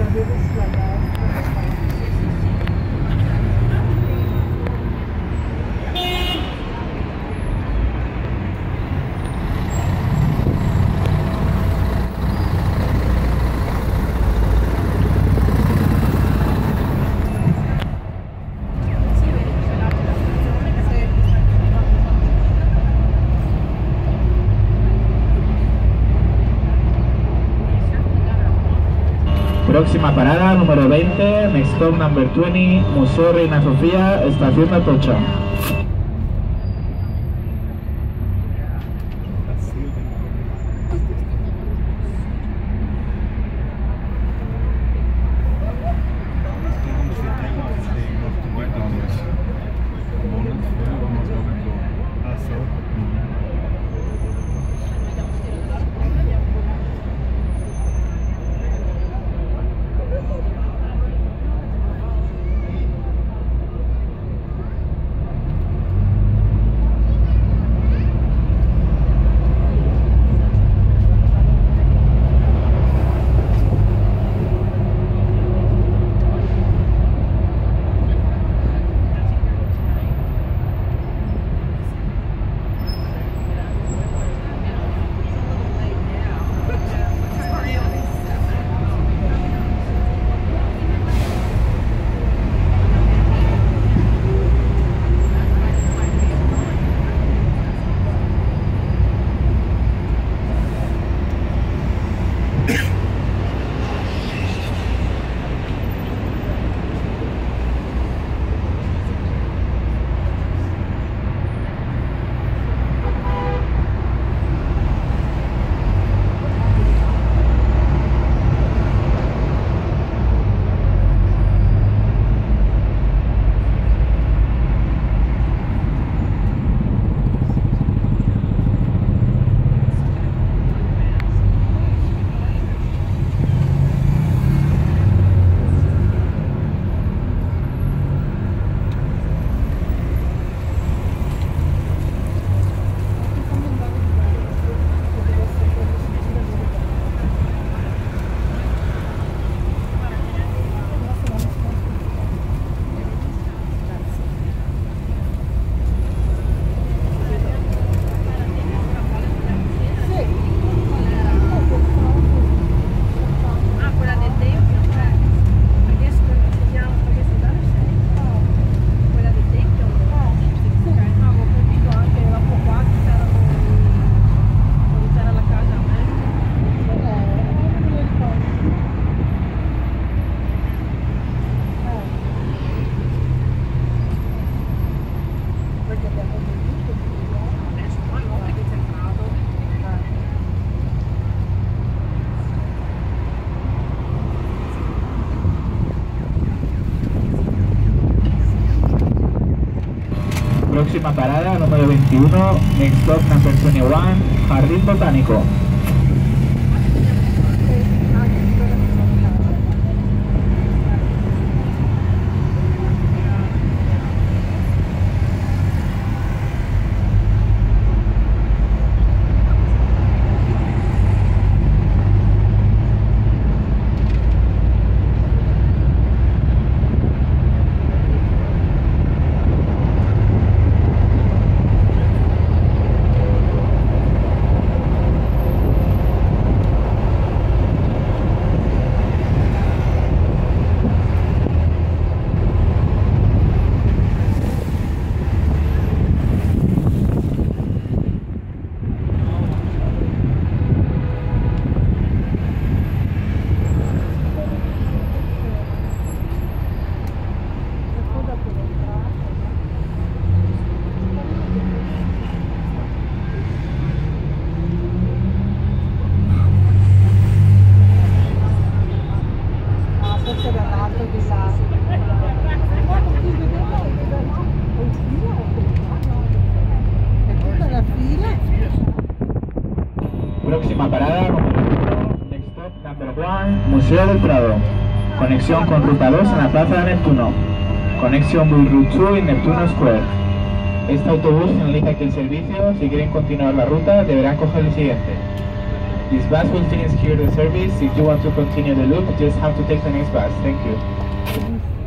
Agradeço a cidadão. Próxima parada, número 20, next stop number 20, Museo Reina Sofía, Estación Atocha. Próxima parada, número 21, next stop number 21, Jardín Botánico. Parada, número 1, next stop number 1, Museo del Prado. Conexión con Ruta 2 en la Plaza de Neptuno. Conexión with Route 2 en Neptuno Square. Este autobús finaliza aquí el servicio. Si quieren continuar la ruta, deberán coger el siguiente. This bus will finish here the service. If you want to continue the loop, just have to take the next bus. Thank you.